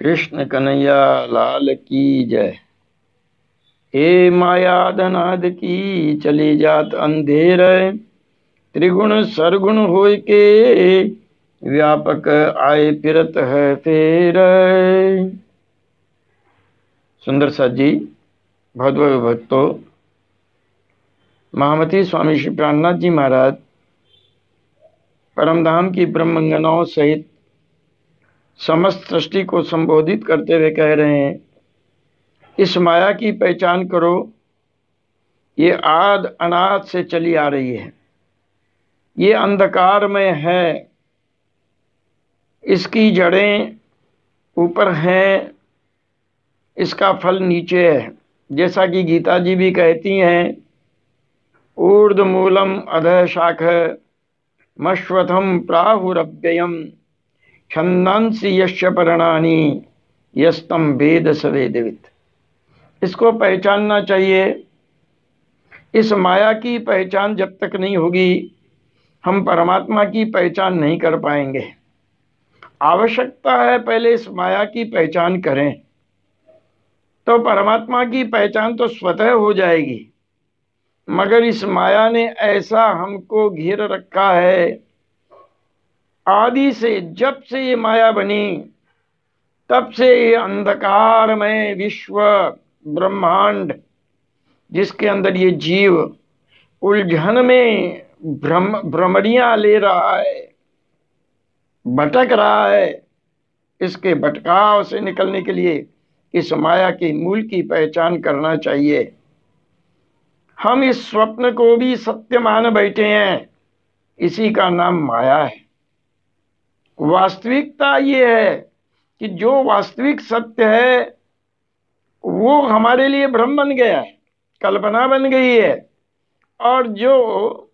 कृष्ण कन्हैया, लाल की जय। हे माया धनाद की चली जात अंधेर, त्रिगुण सरगुण हो के व्यापक आए फिरत है फेर। सुंदर सा जी भगवत भक्तों, महामती स्वामी श्री प्राणनाथ जी महाराज, परमधाम की ब्रह्मंगनाओं सहित समस्त सृष्टि को संबोधित करते हुए कह रहे हैं, इस माया की पहचान करो, ये आद अनाद से चली आ रही है। ये अंधकार में है। इसकी जड़ें ऊपर हैं, इसका फल नीचे है। जैसा कि गीता जी भी कहती हैं ऊर्द मूलम अध शाख मश्वथम प्राहुरव्ययम। छंदांसी यश परणानी, यस्तम वेद सवेदवित इसको पहचानना चाहिए। इस माया की पहचान जब तक नहीं होगी, हम परमात्मा की पहचान नहीं कर पाएँगे। आवश्यकता है पहले इस माया की पहचान करें। तो परमात्मा की पहचान तो स्वतः हो जाएगी। मगर इस माया ने ऐसा हमको घेर रखा है आदि से जब से ये माया बनी, तब से ये अंधकार में विश्व ब्रह्मांड, जिसके अंदर ये जीव उलझन में भ्रम भ्रमड़ियाँ ले रहा है, भटक रहा है। इसके भटकाव से निकलने के लिए इस माया के मूल की पहचान करना चाहिए। हम इस स्वप्न को भी सत्य मान बैठे हैं। इसी का नाम माया है। वास्तविकता ये है कि जो वास्तविक सत्य है वो हमारे लिए भ्रम बन गया है कल्पना बन गई है। और जो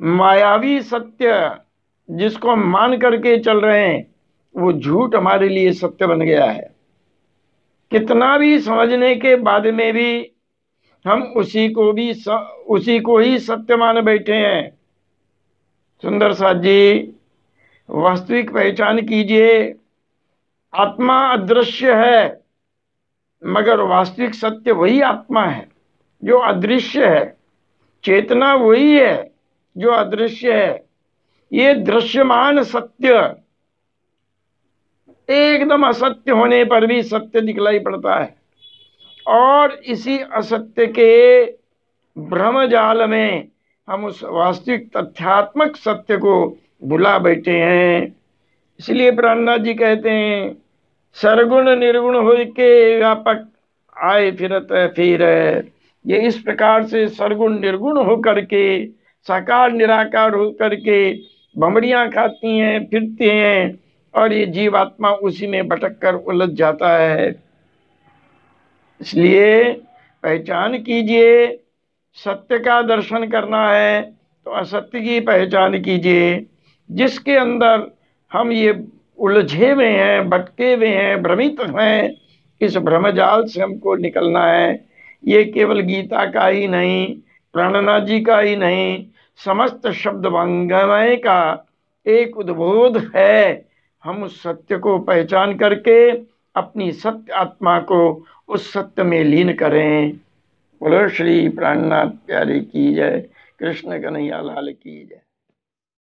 मायावी सत्य जिसको हम मान करके चल रहे हैं वो झूठ हमारे लिए सत्य बन गया है। कितना भी समझने के बाद में भी हम उसी को भी स, उसी को ही सत्य मान बैठे हैं। सुंदर साथ जी वास्तविक पहचान कीजिए। आत्मा अदृश्य है, मगर वास्तविक सत्य वही आत्मा है, जो अदृश्य है। चेतना वही है, जो अदृश्य है। ये दृश्यमान सत्य। एकदम असत्य होने पर भी सत्य दिखलाई पड़ता है। और इसी असत्य के भ्रम जाल में हम उस वास्तविक तथ्यात्मक सत्य को भुला बैठे हैं। इसलिए प्राणनाथ जी कहते हैं, सरगुण निर्गुण हो के व्यापक आए फिरत फिर ये इस प्रकार से सरगुण निर्गुण होकर के, साकार निराकार होकर के भमड़ियाँ खाती हैं, फिरती हैं और ये जीवात्मा उसी में भटक कर उलझ जाता है। इसलिए पहचान कीजिए, सत्य का दर्शन करना है तो असत्य की पहचान कीजिए। जिसके अंदर हम ये उलझे हुए हैं, भटके हुए हैं, भ्रमित हैं, इस भ्रमजाल से हमको निकलना है। ये केवल गीता का ही नहीं प्राणनाथ जी का ही नहीं, समस्त शब्द वांगमय का एक उद्बोध है। हम उस सत्य को पहचान करके अपनी सत्य आत्मा को उस सत्य में लीन करें। बोलो, श्री प्राणनाथ प्यारे की जय। कृष्ण कन्हैया लाल की जय।